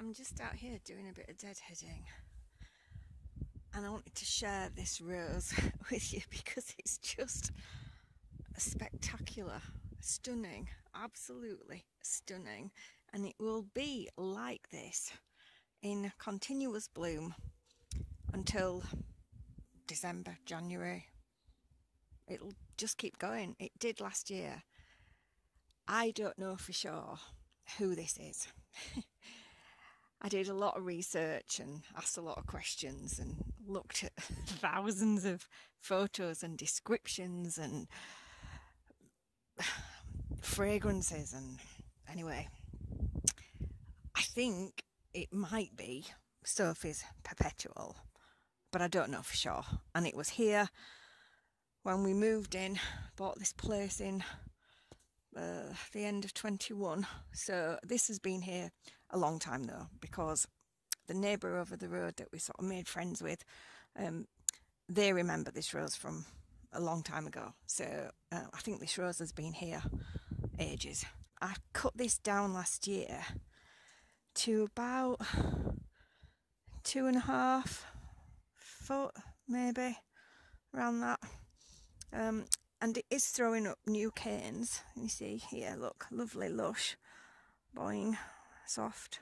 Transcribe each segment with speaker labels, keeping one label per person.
Speaker 1: I'm just out here doing a bit of deadheading and I wanted to share this rose with you because it's just spectacular, stunning, absolutely stunning and it will be like this in continuous bloom until December, January. It'll just keep going. It did last year. I don't know for sure who this is. I did a lot of research and asked a lot of questions and looked at thousands of photos and descriptions and fragrances and anyway I think it might be Sophie's Perpetual but I don't know for sure. And it was here when we moved in bought this place in uh, the end of 21 so this has been here a long time though because the neighbour over the road that we sort of made friends with um, they remember this rose from a long time ago. So uh, I think this rose has been here ages. I cut this down last year to about two and a half foot maybe around that. Um, and it is throwing up new canes you see here look lovely lush boing soft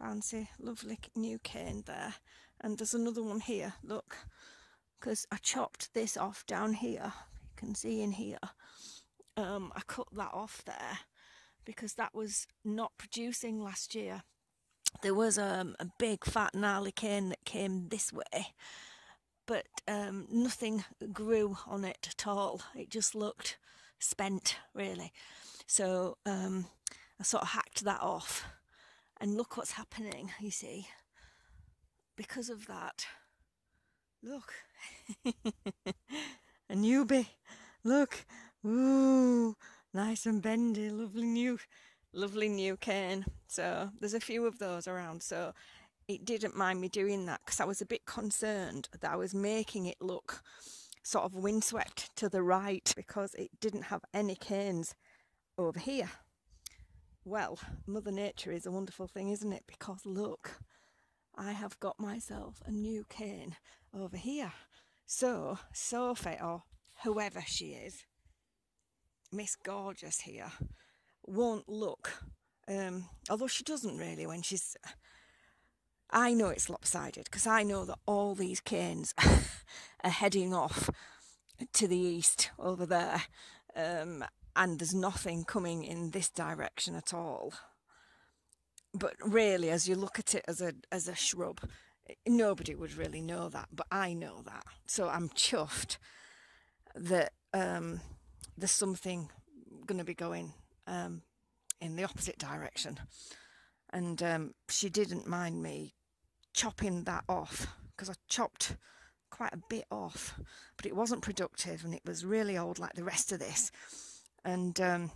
Speaker 1: bouncy lovely new cane there. And there's another one here look because I chopped this off down here. You can see in here. Um, I cut that off there because that was not producing last year. There was um, a big fat gnarly cane that came this way but um, nothing grew on it at all. It just looked spent, really. So um, I sort of hacked that off, and look what's happening. You see, because of that. Look, a newbie. Look, ooh, nice and bendy, lovely new, lovely new cane. So there's a few of those around. So it didn't mind me doing that because I was a bit concerned that I was making it look sort of windswept to the right because it didn't have any canes over here. Well, Mother Nature is a wonderful thing, isn't it? Because look, I have got myself a new cane over here. So, Sophie, or whoever she is, Miss Gorgeous here, won't look, um, although she doesn't really when she's I know it's lopsided because I know that all these canes are heading off to the east over there, um, and there's nothing coming in this direction at all. But really, as you look at it as a as a shrub, nobody would really know that, but I know that. So I'm chuffed that um, there's something going to be going um, in the opposite direction. And um, she didn't mind me chopping that off because I chopped quite a bit off, but it wasn't productive and it was really old like the rest of this. And um,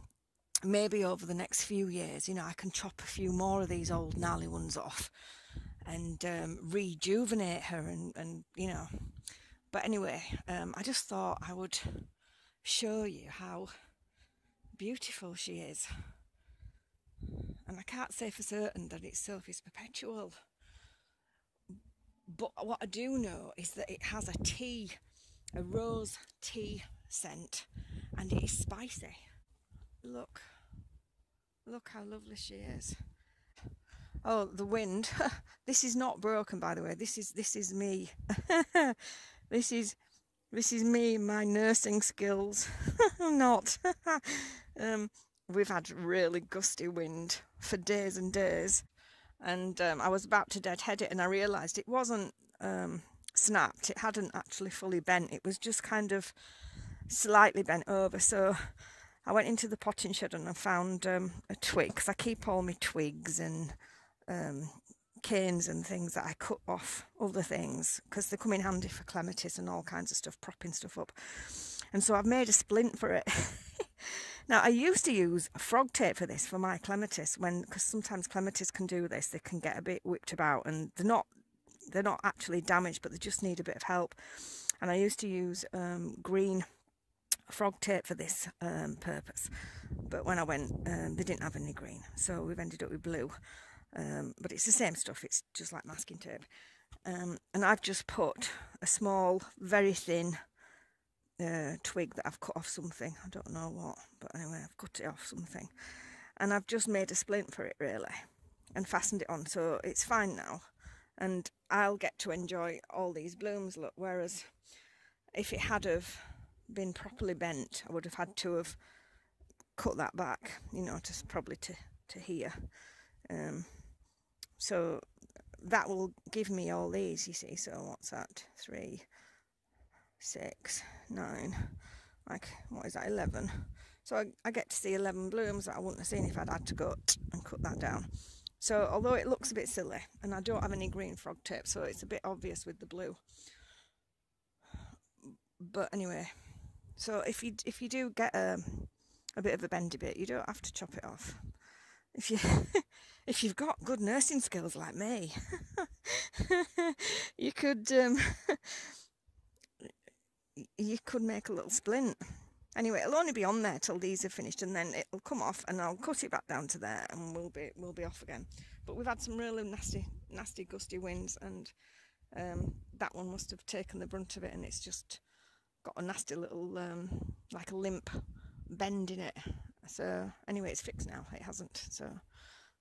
Speaker 1: maybe over the next few years, you know, I can chop a few more of these old gnarly ones off and um, rejuvenate her and, and, you know. But anyway, um, I just thought I would show you how beautiful she is. And I can't say for certain that it's Sophie's Perpetual. But what I do know is that it has a tea, a rose tea scent, and it is spicy. Look, look how lovely she is. Oh, the wind. this is not broken, by the way. This is this is me. this is this is me, my nursing skills. not. um, we've had really gusty wind for days and days and um, I was about to deadhead it and I realised it wasn't um, snapped, it hadn't actually fully bent, it was just kind of slightly bent over. So I went into the potting shed and I found um, a twig because I keep all my twigs and um, canes and things that I cut off other things because they come in handy for clematis and all kinds of stuff, propping stuff up. And so I've made a splint for it. Now, I used to use frog tape for this for my clematis when, because sometimes clematis can do this, they can get a bit whipped about and they're not, they're not actually damaged, but they just need a bit of help. And I used to use um, green frog tape for this um, purpose, but when I went, um, they didn't have any green, so we've ended up with blue. um, but it's the same stuff. It's just like masking tape. Um, and I've just put a small, very thin uh, twig that I've cut off something. I don't know what, but anyway, I've cut it off something. And I've just made a splint for it really and fastened it on so it's fine now. And I'll get to enjoy all these blooms, look, whereas if it had have been properly bent, I would have had to have cut that back, you know, just probably to, to here. Um, so that will give me all these, you see. So what's that? Three, six, nine, like, what is that, 11? So I, I get to see 11 blooms that I wouldn't have seen if I'd had to gut and cut that down. So although it looks a bit silly, and I don't have any green frog tape, so it's a bit obvious with the blue. But anyway, so if you if you do get a a bit of a bendy bit, you don't have to chop it off. If you if you've got good nursing skills like me, you could um, you could make a little splint. Anyway, it'll only be on there till these are finished, and then it'll come off, and I'll cut it back down to there, and we'll be we'll be off again. But we've had some really nasty, nasty gusty winds, and um, that one must have taken the brunt of it, and it's just got a nasty little um, like a limp bend in it. So anyway, it's fixed now. It hasn't. So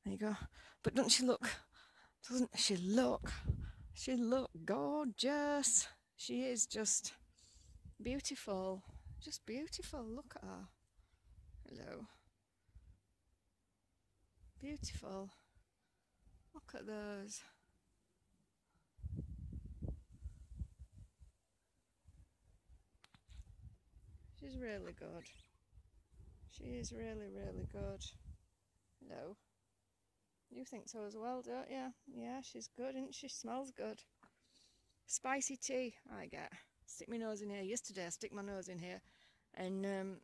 Speaker 1: there you go. But doesn't she look? Doesn't she look? She look gorgeous. She is just beautiful. Just beautiful. Look at her. Hello. Beautiful. Look at those. She's really good. She is really, really good. Hello. You think so as well, don't you? Yeah, she's good, isn't she? Smells good. Spicy tea I get. Stick my nose in here. Yesterday I stick my nose in here and um,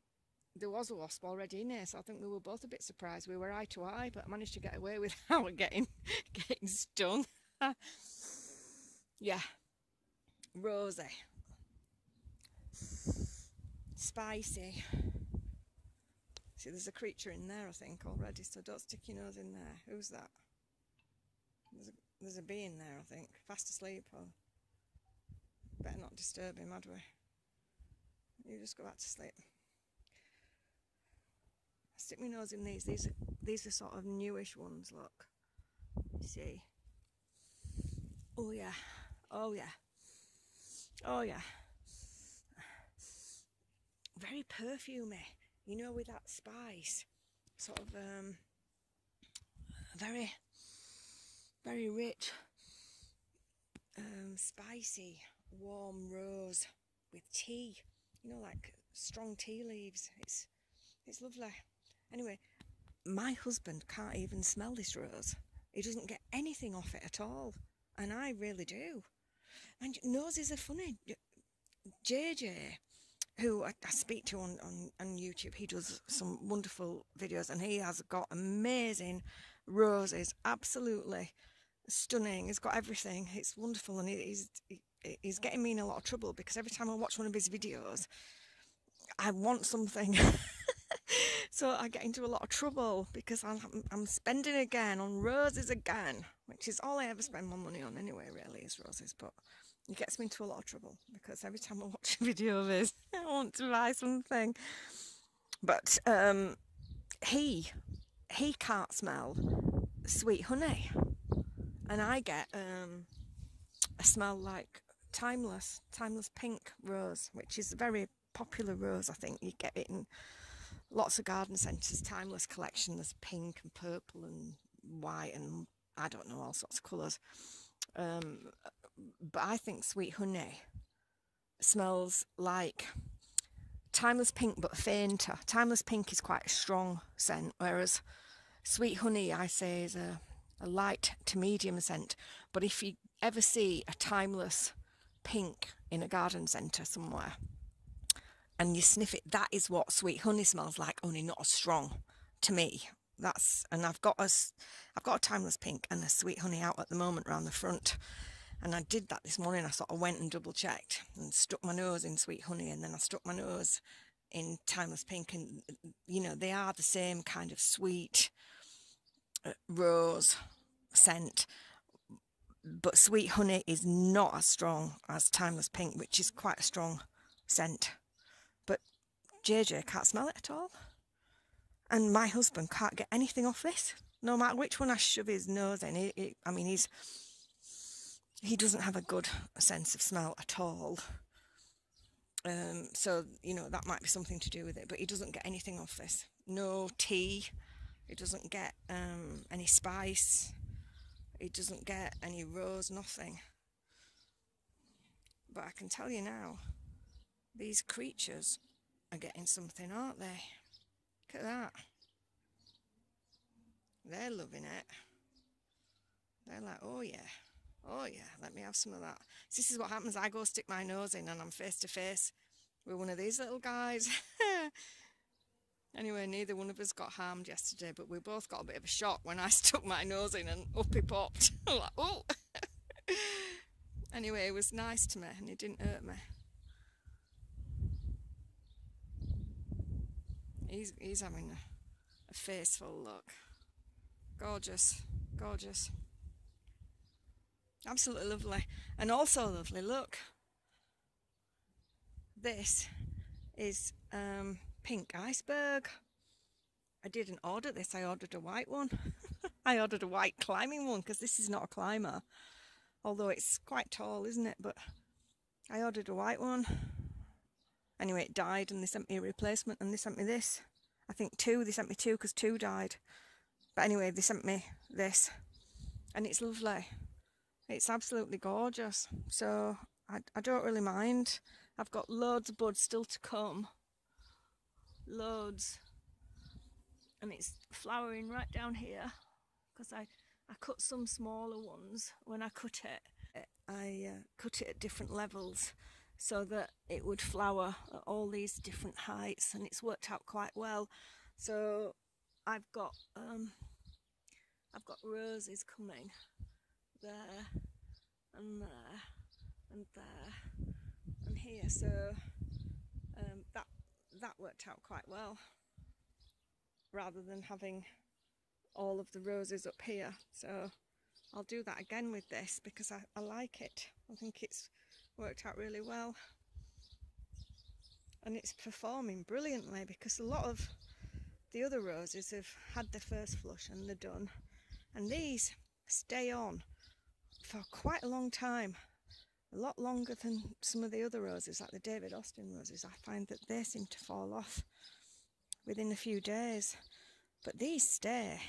Speaker 1: there was a wasp already in here, so I think we were both a bit surprised. We were eye to eye, but I managed to get away without getting getting stung. yeah. Rosy. Spicy. See, there's a creature in there, I think, already, so don't stick your nose in there. Who's that? There's a, there's a bee in there, I think. Fast asleep, or... Better not disturb him, had we? You just go back to sleep. Stick my nose in these. These are, these are sort of newish ones, look. You see? Oh, yeah. Oh, yeah. Oh, yeah. Very perfumey you know, with that spice, sort of um, very, very rich, um, spicy, warm rose with tea. You know, like strong tea leaves. It's it's lovely. Anyway, my husband can't even smell this rose. He doesn't get anything off it at all, and I really do. And noses are funny. JJ who I, speak to on, on, on YouTube. He does some wonderful videos and he has got amazing roses, absolutely stunning. He's got everything. It's wonderful and he's, he's getting me in a lot of trouble because every time I watch one of his videos, I want something. so I get into a lot of trouble because I'm, I'm spending again on roses again, which is all I ever spend my money on anyway, really, is roses. But it gets me into a lot of trouble because every time I watch a video of his, I want to buy something. But um, he he can't smell sweet honey, and I get um, a smell like timeless timeless pink rose, which is a very popular rose. I think you get it in lots of garden centres. Timeless collection. There's pink and purple and white and I don't know all sorts of colours. Um, but I think Sweet Honey smells like Timeless Pink but fainter. Timeless Pink is quite a strong scent, whereas Sweet Honey, I say, is a, a light to medium scent. But if you ever see a Timeless Pink in a garden centre somewhere and you sniff it, that is what Sweet Honey smells like, only not as strong to me. That's and I've got a, I've got a timeless pink and a sweet honey out at the moment around the front, and I did that this morning. I sort of went and double checked and stuck my nose in sweet honey and then I stuck my nose in timeless pink. And, you know, they are the same kind of sweet uh, rose scent. But sweet honey is not as strong as timeless pink, which is quite a strong scent. But JJ can't smell it at all. And my husband can't get anything off this. No matter which one I shove his nose in, he, he, I mean, he's he doesn't have a good sense of smell at all. Um, so you know that might be something to do with it. But he doesn't get anything off this. No tea. He doesn't get um, any spice. He doesn't get any rose. Nothing. But I can tell you now, these creatures are getting something, aren't they? Look at that. They're loving it. They're like, oh yeah, oh yeah, let me have some of that. This is what happens. I go stick my nose in and I'm face to face with one of these little guys. anyway, neither one of us got harmed yesterday, but we both got a bit of a shock when I stuck my nose in and up he popped. like, oh. anyway, it was nice to me and it didn't hurt me. He's, he's having a, a face full look. Gorgeous, gorgeous. Absolutely lovely. And also lovely, look. This is um, pink iceberg. I didn't order this, I ordered a white one. I ordered a white climbing one because this is not a climber. Although it's quite tall, isn't it? But I ordered a white one Anyway, it died and they sent me a replacement and they sent me this. I think two, they sent me two because two died. But anyway, they sent me this and it's lovely. It's absolutely gorgeous. So I, I don't really mind. I've got loads of buds still to come. Loads. And it's flowering right down here because I, I cut some smaller ones when I cut it. I uh, cut it at different levels so that it would flower at all these different heights and it's worked out quite well so I've got um, I've got roses coming there and there and there and here so that worked out quite well rather than having all of the roses up here. So I'll do that again with this because I, I like it. I think it's worked out really well. And it's performing brilliantly because a lot of the other roses have had their first flush and they're done. And these stay on for quite a long time a lot longer than some of the other roses like the David Austin roses. I find that they seem to fall off within a few days. But these stay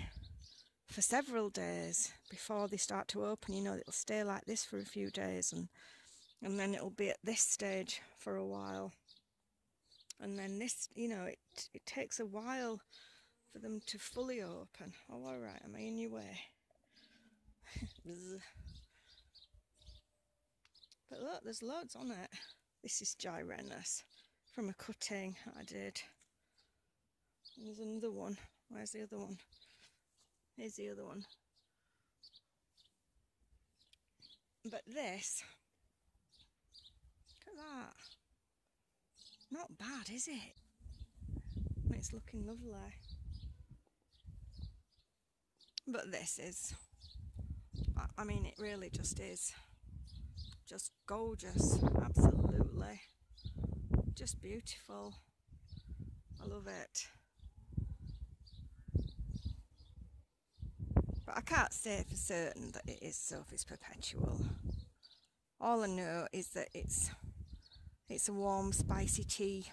Speaker 1: for several days before they start to open. You know it'll stay like this for a few days and and then it'll be at this stage for a while. And then this you know it it takes a while for them to fully open. Oh all right am I in your way but look there's loads on it this is Gyrenus from a cutting I did and there's another one where's the other one here's the other one but this look at that. Not bad, is it? It's looking lovely. But this is, I mean, it really just is. Just gorgeous, absolutely. Just beautiful. I love it. But I can't say for certain that it is Sophie's Perpetual. All I know is that it's it's a warm, spicy tea,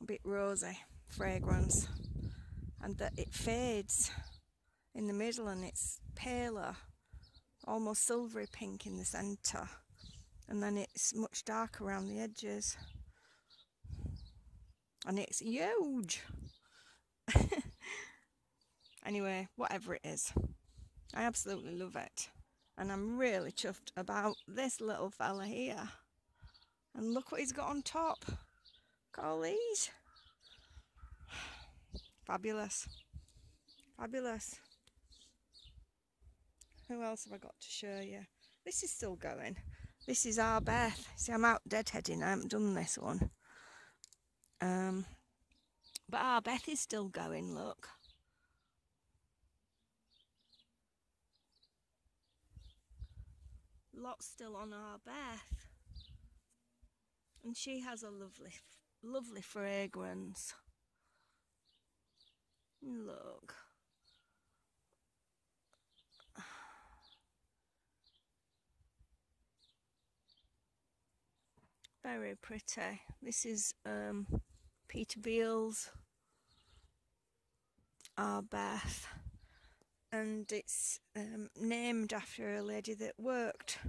Speaker 1: a bit rosy fragrance, and that it fades in the middle and it's paler, almost silvery pink in the centre, and then it's much darker around the edges. And it's huge! anyway, whatever it is, I absolutely love it. And I'm really chuffed about this little fella here. And look what he's got on top. Look all these. Fabulous. Fabulous. Who else have I got to show you? This is still going. This is our Beth. See, I'm out deadheading. I haven't done this one. Um, but our Beth is still going, look. lots still on our Beth. And she has a lovely, lovely fragrance. Look. Very pretty. This is um, Peter Beales, our Beth, and it's um, named after a lady that worked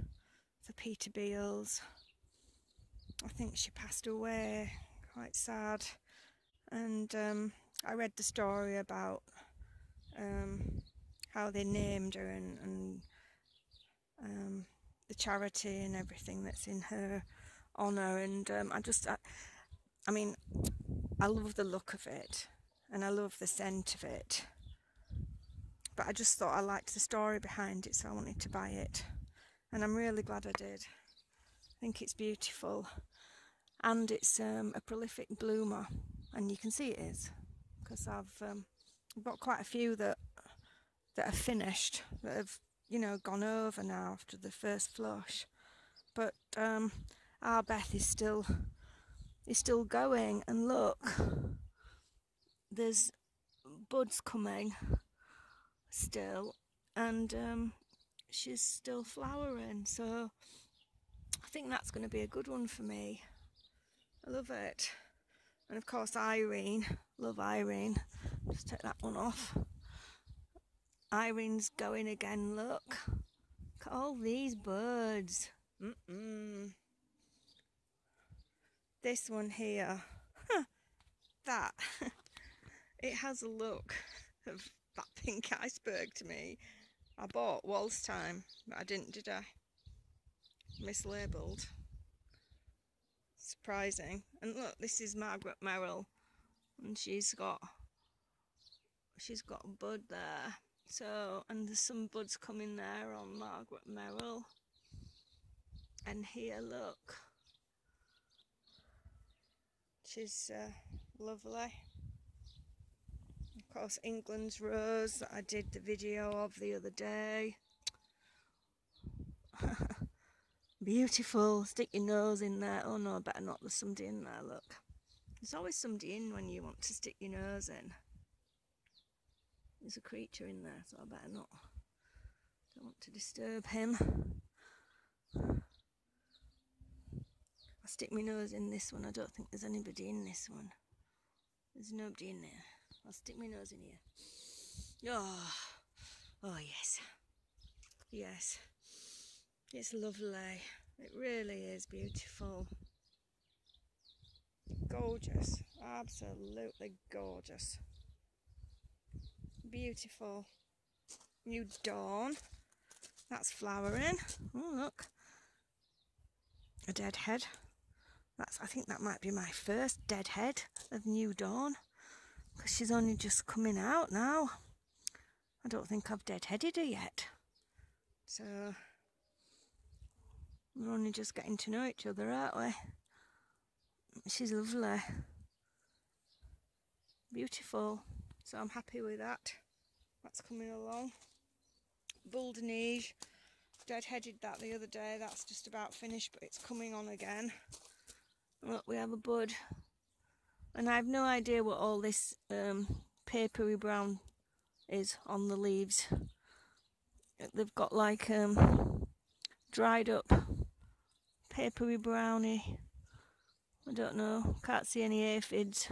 Speaker 1: for Peter Beales. I think she passed away, quite sad. And um, I read the story about um, how they named her and, and um, the charity and everything that's in her honour and um, I just I, I mean I love the look of it and I love the scent of it. But I just thought I liked the story behind it so I wanted to buy it. And I'm really glad I did. I think it's beautiful. And it's um, a prolific bloomer and you can see it is because I've um, got quite a few that that are finished that have you know gone over now after the first flush. But um, our Beth is still is still going. And look there's buds coming still. And um, she's still flowering. So I think that's going to be a good one for me. I love it. And of course Irene love Irene. Just take that one off. Irene's going again look. At all these birds mm -mm this one here, that, it has a look of that pink iceberg to me. I bought Waltz Time, but I didn't, did I? Mislabeled. Surprising. And look, this is Margaret Merrill, and she's got, she's got a bud there. So, and there's some buds coming there on Margaret Merrill. And here, look, She's uh, lovely. Of course, England's Rose that I did the video of the other day. Beautiful. Stick your nose in there. Oh no, better not. There's somebody in there, look. There's always somebody in when you want to stick your nose in. There's a creature in there, so I better not. Don't want to disturb him. Stick my nose in this one. I don't think there's anybody in this one. There's nobody in there. I'll stick my nose in here. Oh, oh yes. Yes. It's lovely. It really is beautiful. Gorgeous. Absolutely gorgeous. Beautiful. New dawn. That's flowering. Oh, look. A dead head. That's I think that might be my first deadhead of New Dawn because she's only just coming out now. I don't think I've deadheaded her yet. So we're only just getting to know each other, aren't we? She's lovely. Beautiful. So I'm happy with that. That's coming along. Boule de Neige. Deadheaded that the other day. That's just about finished, but it's coming on again. Look, we have a bud. And I have no idea what all this um, papery brown is on the leaves. They've got like um, dried up papery brownie. I don't know, can't see any aphids.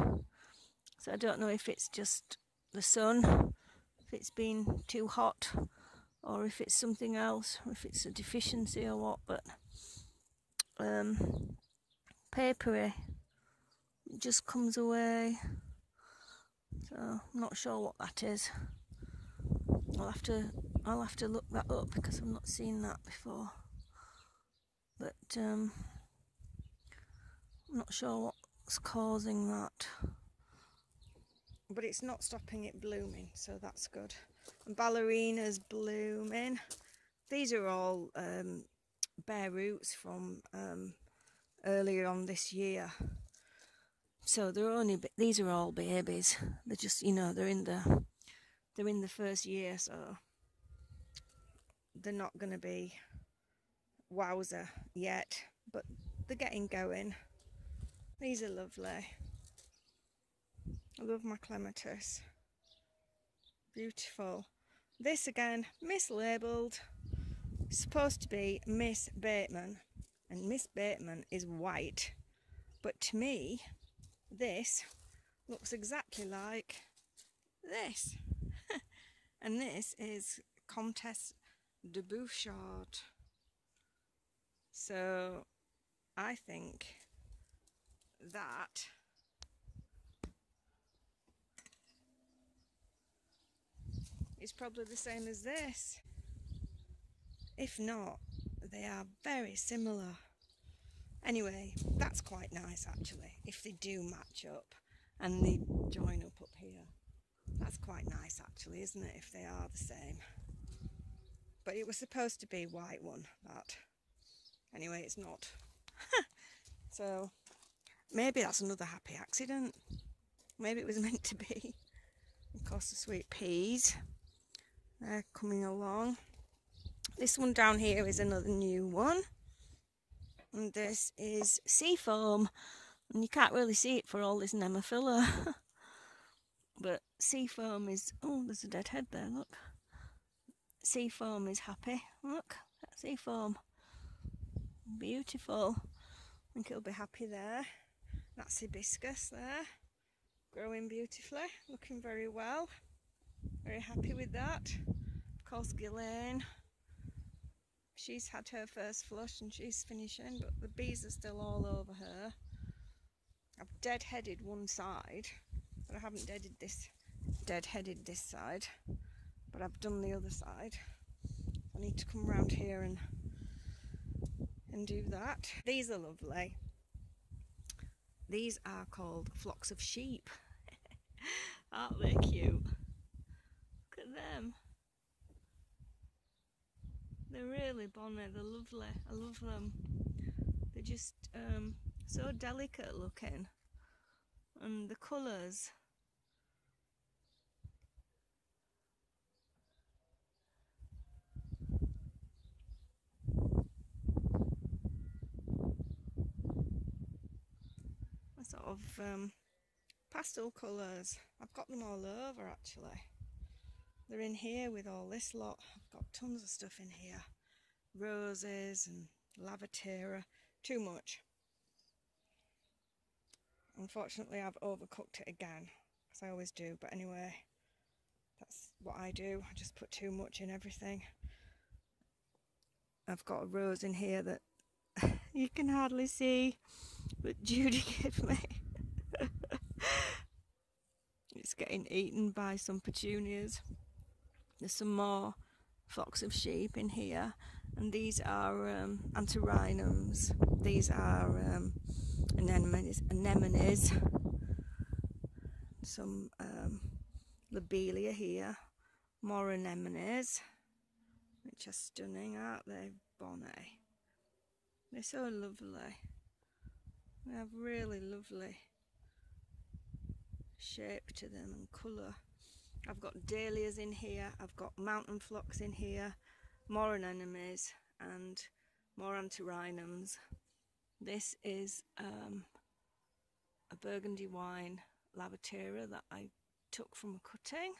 Speaker 1: So I don't know if it's just the sun, if it's been too hot, or if it's something else, or if it's a deficiency or what, but um, papery. It just comes away. So I'm not sure what that is. I'll have to I'll have to look that up because I've not seen that before. But um, I'm not sure what's causing that. But it's not stopping it blooming, so that's good. And ballerina's blooming. These are all um, bare roots from um, earlier on this year. So they're only these are all babies. They're just you know they're in the they're in the first year, so they're not going to be wowzer yet, but they're getting going. These are lovely. I love my clematis. Beautiful. This again, mislabeled. Supposed to be Miss Bateman. And Miss Bateman is white. But to me, this looks exactly like this. and this is Comtesse de Bouchaud. So I think that is probably the same as this. If not, they are very similar. Anyway, that's quite nice actually, if they do match up and they join up up here. That's quite nice actually, isn't it, if they are the same. But it was supposed to be white one, that. Anyway, it's not. so, maybe that's another happy accident. Maybe it was meant to be. Of course, the sweet peas. They're coming along. This one down here is another new one. And this is sea foam. And you can't really see it for all this Nemophila. but sea foam is... Oh, there's a dead head there, look. Sea foam is happy. Look, that's sea foam. Beautiful. I think it'll be happy there. That's hibiscus there. Growing beautifully. Looking very well. Very happy with that. Of course, Ghislaine. She's had her first flush and she's finishing, but the bees are still all over her. I've dead-headed one side, but I haven't deaded this, dead-headed this side. But I've done the other side. I need to come around here and and do that. These are lovely. These are called flocks of sheep. Aren't they cute? Look at them. They're really bonny, they're lovely. I love them. They're just um, so delicate looking. And the colours. sort of um, pastel colours. I've got them all over actually. They're in here with all this lot. I've got tons of stuff in here. Roses and lavatera. Too much. Unfortunately, I've overcooked it again, as I always do. But anyway, that's what I do. I just put too much in everything. I've got a rose in here that you can hardly see, but Judy gave me. it's getting eaten by some petunias. There's some more flocks of sheep in here, and these are um, antirrhinums. These are um, anemones, anemones. Some um, lobelia here, more anemones, which are stunning, aren't they, Bonnet? They're so lovely. They have really lovely shape to them and colour. I've got dahlias in here, I've got mountain phlox in here, more anemones and more antirrhinums. This is um, a burgundy wine lavatera that I took from a cutting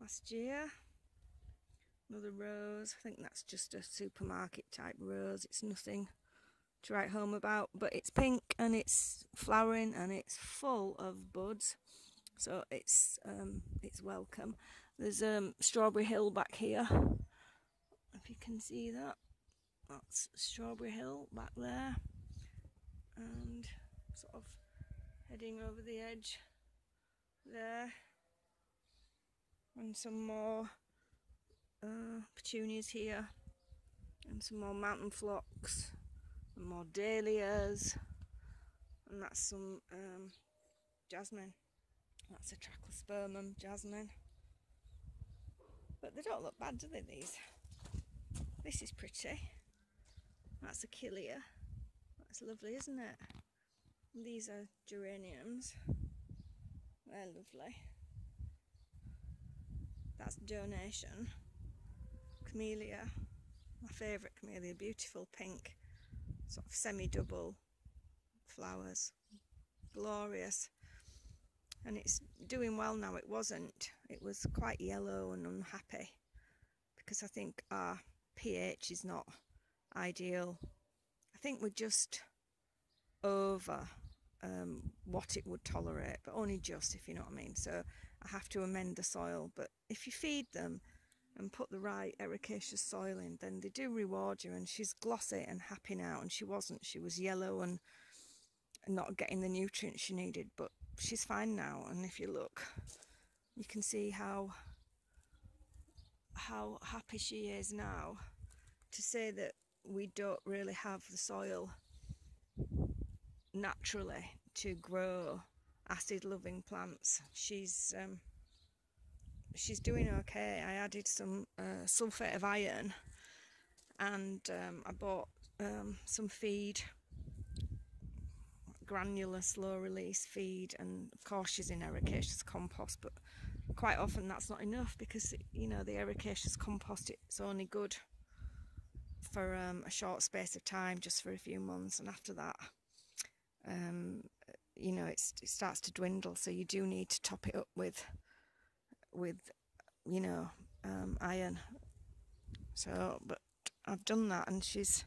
Speaker 1: last year. Another rose, I think that's just a supermarket type rose, it's nothing to write home about, but it's pink and it's flowering and it's full of buds so it's um, it's welcome. There's um, Strawberry Hill back here, if you can see that. That's Strawberry Hill back there, and sort of heading over the edge there, and some more uh, petunias here, and some more mountain phlox, and more dahlias, and that's some um, jasmine. That's a Trachospermum jasmine. But they don't look bad, do they, these? This is pretty. That's Achillea. That's lovely, isn't it? And these are geraniums. They're lovely. That's donation. Camellia. my favourite camellia, beautiful pink, sort of semi-double flowers, glorious. And it's doing well now. It wasn't. It was quite yellow and unhappy because I think our pH is not ideal. I think we're just over um, what it would tolerate, but only just, if you know what I mean. So I have to amend the soil. But if you feed them and put the right ericaceous soil in, then they do reward you. And she's glossy and happy now, and she wasn't. She was yellow and not getting the nutrients she needed, but she's fine now. And if you look, you can see how how happy she is now to say that we don't really have the soil naturally to grow acid loving plants. She's um, she's doing okay. I added some uh, sulfate of iron and um, I bought um, some feed, granular slow release feed, and of course she's in ericaceous compost, but quite often that's not enough because you know the ericaceous compost it's only good for um, a short space of time, just for a few months, and after that um, you know it starts to dwindle. So you do need to top it up with with you know um, iron. So but I've done that and she's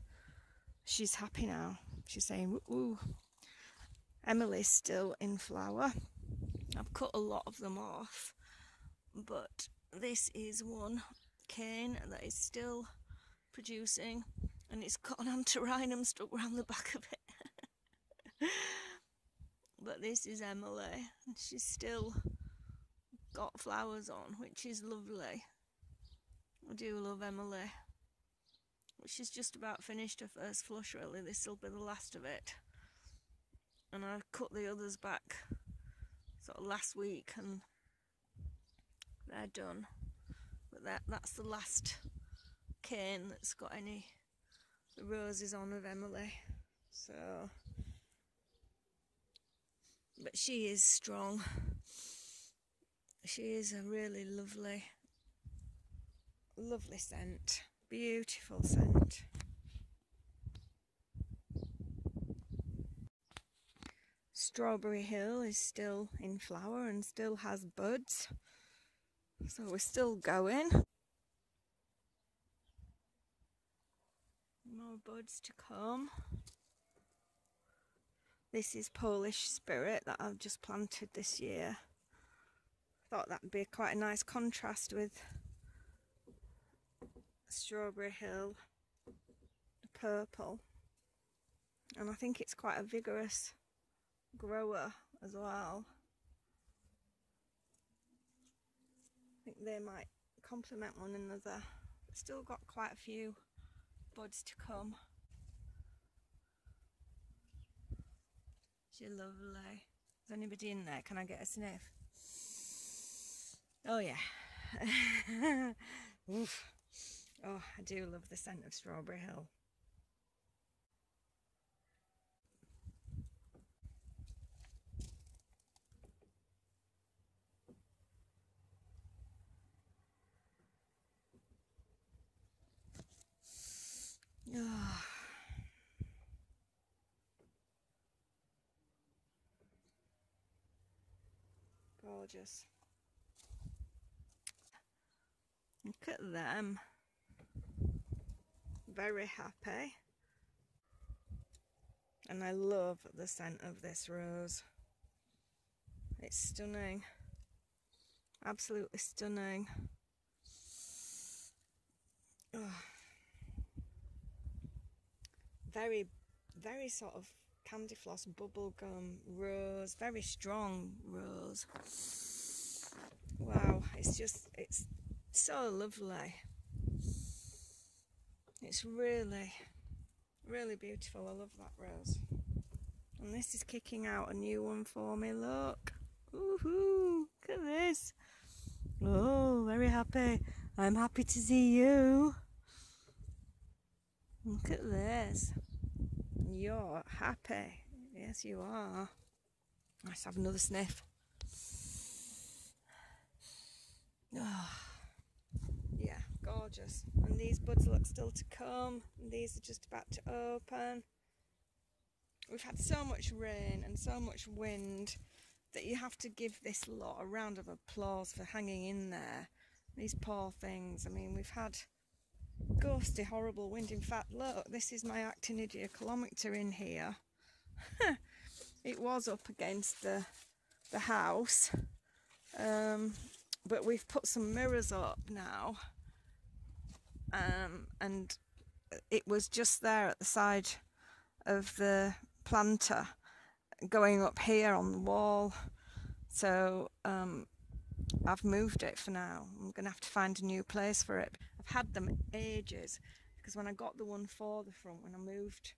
Speaker 1: she's happy now. She's saying ooh Emily's still in flower. I've cut a lot of them off but this is one cane that is still producing and it's got an antirrhinum stuck around the back of it. But this is Emily and she's still got flowers on which is lovely. I do love Emily. She's just about finished her first flush really. This will be the last of it and I cut the others back sort of last week and they're done but that that's the last cane that's got any roses on of Emily so but she is strong. She is a really lovely, lovely scent, beautiful scent. Strawberry Hill is still in flower and still has buds, so we're still going. More buds to come. This is Polish Spirit that I've just planted this year. Thought that'd be quite a nice contrast with Strawberry Hill, the purple. And I think it's quite a vigorous grower as well. I think they might complement one another. Still got quite a few buds to come. You're lovely. Is anybody in there? Can I get a sniff? Oh yeah. Oof. Oh, I do love the scent of Strawberry Hill. Oh. Gorgeous. Look at them. Very happy. And I love the scent of this rose. It's stunning. Absolutely stunning. Oh. Very, very sort of candy floss bubblegum rose very strong rose wow it's just it's so lovely it's really really beautiful I love that rose and this is kicking out a new one for me look Woohoo! Look at this. Oh, very happy. I'm happy to see you. Look at this. You're happy. Yes, you are. Let's have another sniff. Oh, yeah, gorgeous. And these buds look still to come. And these are just about to open. We've had so much rain and so much wind that you have to give this lot a round of applause for hanging in there. These poor things. I mean, we've had ghosty, horrible wind. In fact, look, this is my actinidia kolomikta in here. it was up against the the house, um, but we've put some mirrors up now, um, and it was just there at the side of the planter going up here on the wall. So um, I've moved it for now. I'm going to have to find a new place for it. I've had them ages because when I got the one for the front, when I moved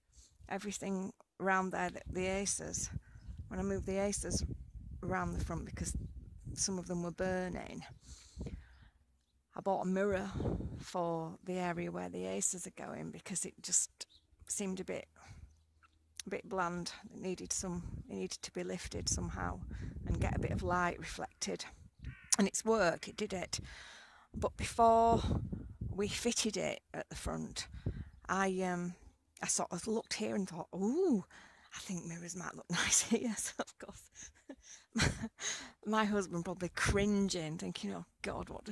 Speaker 1: everything around there, the, the acers, when I moved the acers around the front because some of them were burning, I bought a mirror for the area where the acers are going because it just seemed a bit a bit bland. It needed some it needed to be lifted somehow and get a bit of light reflected. And it's work, it did it. But before we fitted it at the front, I um I sort of looked here and thought, ooh, I think mirrors might look nice here. So of course, my husband probably cringing, thinking, "Oh God, what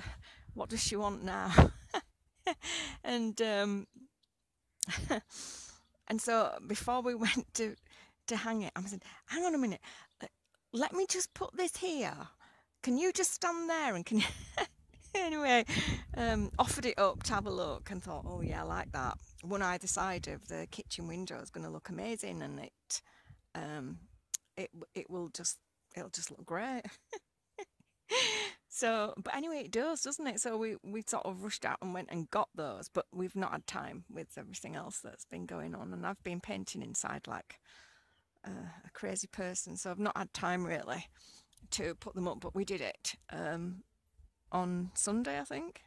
Speaker 1: what does she want now?" and um, and so before we went to to hang it, I said, "Hang on a minute, let me just put this here. Can you just stand there and can you?" anyway, um, offered it up to have a look and thought, "Oh yeah, I like that." One either side of the kitchen window is going to look amazing, and it um, it it will just it'll just look great. So, but anyway, it does, doesn't it? So we we sort of rushed out and went and got those, but we've not had time with everything else that's been going on, and I've been painting inside like uh, a crazy person, so I've not had time really to put them up. But we did it um, on Sunday, I think.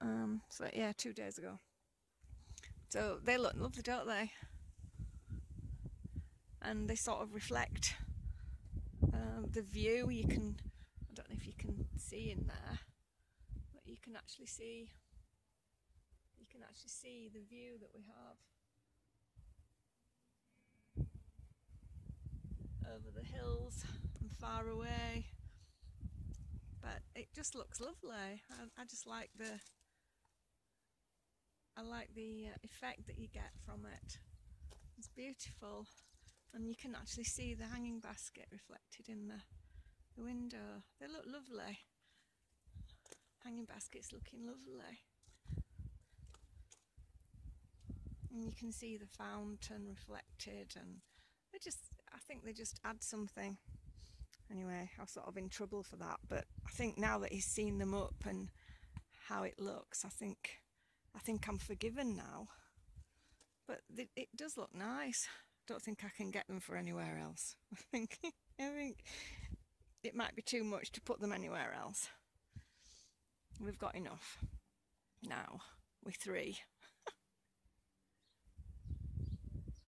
Speaker 1: Um, so yeah, two days ago. So they look lovely, don't they? And they sort of reflect uh, the view. You can I don't know if you can see in there, but you can actually see you can actually see the view that we have over the hills far away. But it just looks lovely. I, I just like the I like the uh, effect that you get from it. It's beautiful and you can actually see the hanging basket reflected in the the window. They look lovely. Hanging baskets looking lovely. And you can see the fountain reflected and they just, I think they just add something. Anyway, I was sort of in trouble for that, but I think now that he's seen them up and how it looks, I think, I think I'm forgiven now. But it, does look nice. Don't think I can get them for anywhere else. I think, I think it might be too much to put them anywhere else. We've got enough now with three.